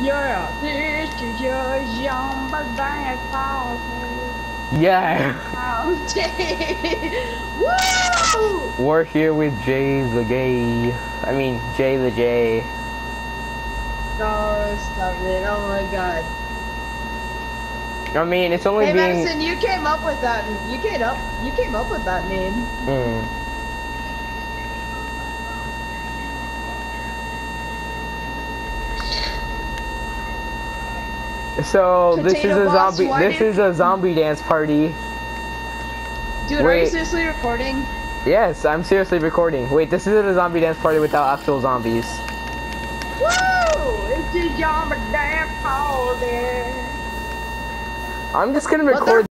Yeah, this is your zombie dance party. Yeah, I'm Woo! we're here with Jay the Gay. I mean, Jay the J. No, stop it. Oh my god. I mean, it's only Hey being. Madison, you came up with that. You came up. You came up with that name. Hmm. So this is a zombie. This is a zombie dance party. Dude, are you seriously recording? Yes, I'm seriously recording. Wait, this isn't a zombie dance party without actual zombies. Woo! It's a zombie dance party. I'm just gonna record